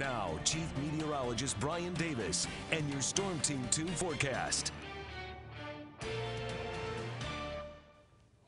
Now, Chief Meteorologist Brian Davis and your Storm Team 2 forecast.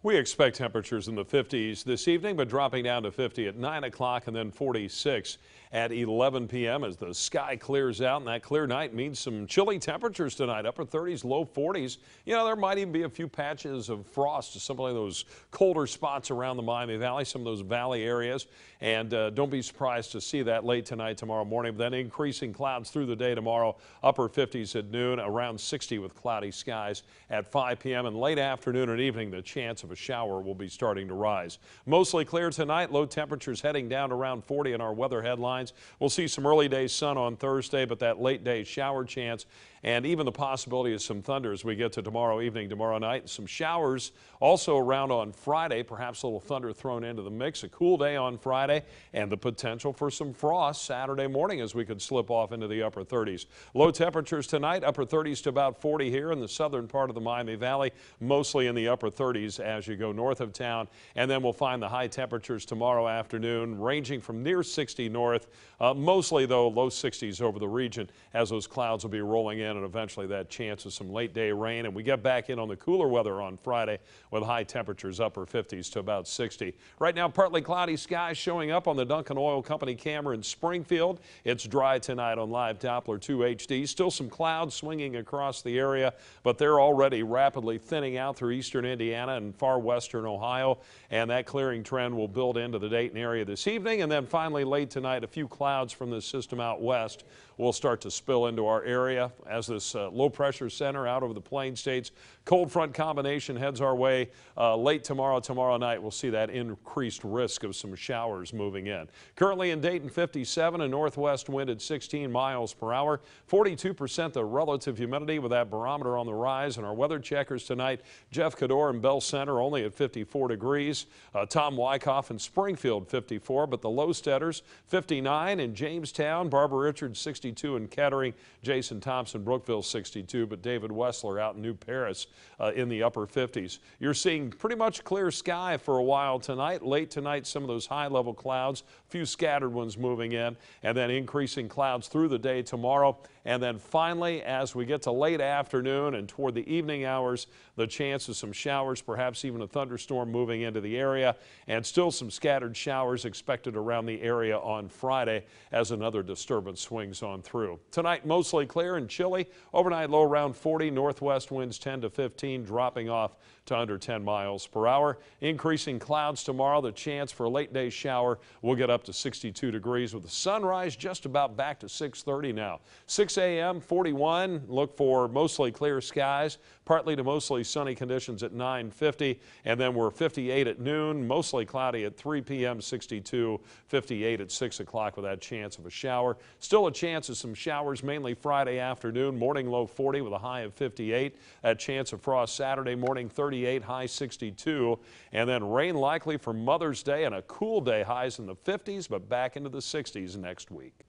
We expect temperatures in the 50s this evening, but dropping down to 50 at 9 o'clock and then 46 at 11 p.m. as the sky clears out. And that clear night means some chilly temperatures tonight, upper 30s, low 40s. You know, there might even be a few patches of frost some of those colder spots around the Miami Valley, some of those valley areas. And uh, don't be surprised to see that late tonight, tomorrow morning. But then increasing clouds through the day tomorrow, upper 50s at noon, around 60 with cloudy skies at 5 p.m. and late afternoon and evening, the chance of a shower will be starting to rise. Mostly clear tonight, low temperatures heading down around 40 in our weather headlines. We'll see some early day sun on Thursday, but that late day shower chance and even the possibility of some thunder as we get to tomorrow evening, tomorrow night. Some showers also around on Friday, perhaps a little thunder thrown into the mix. A cool day on Friday and the potential for some frost Saturday morning as we could slip off into the upper 30s. Low temperatures tonight, upper 30s to about 40 here in the southern part of the Miami Valley, mostly in the upper 30s as you go north of town. And then we'll find the high temperatures tomorrow afternoon ranging from near 60 north, uh, mostly though low 60s over the region as those clouds will be rolling in and eventually that chance of some late day rain. And we get back in on the cooler weather on Friday with high temperatures upper 50s to about 60. Right now, partly cloudy skies showing up on the Duncan Oil Company camera in Springfield. It's dry tonight on live Doppler 2 HD. Still some clouds swinging across the area, but they're already rapidly thinning out through eastern Indiana and far western Ohio. And that clearing trend will build into the Dayton area this evening. And then finally late tonight, a few clouds from this system out west will start to spill into our area as this uh, low pressure center out over the plain states. Cold front combination heads our way uh, late tomorrow, tomorrow night. We'll see that increased risk of some showers moving in. Currently in Dayton 57, a northwest wind at 16 miles per hour. 42% the relative humidity with that barometer on the rise. And our weather checkers tonight, Jeff Cador and Bell Center only at 54 degrees. Uh, Tom Wyckoff in Springfield 54, but the low steaders 59 in Jamestown. Barbara Richards 62 in Kettering. Jason Thompson Brookville 62, but David Wessler out in New Paris uh, in the upper 50s. You're seeing pretty much clear sky for a while tonight. Late tonight, some of those high level clouds, a few scattered ones moving in, and then increasing clouds through the day tomorrow. And then finally, as we get to late afternoon and toward the evening hours, the chance of some showers, perhaps even a thunderstorm moving into the area, and still some scattered showers expected around the area on Friday as another disturbance swings on through. Tonight, mostly clear and chilly. Overnight low around 40, northwest winds 10 to 15, dropping off to under 10 miles per hour. Increasing clouds tomorrow. The chance for a late day shower will get up to 62 degrees with the sunrise just about back to 630 now. 6 a.m. 41. Look for mostly clear skies, partly to mostly sunny conditions at 950. And then we're 58 at noon, mostly cloudy at 3 p.m. 62, 58 at 6 o'clock with that chance of a shower. Still a chance of some showers mainly Friday afternoon. Morning low 40 with a high of 58. That chance of frost Saturday morning 38, high 62. And then rain likely for Mother's Day and a cool day, highs in the 50s, but back into the 60s next week.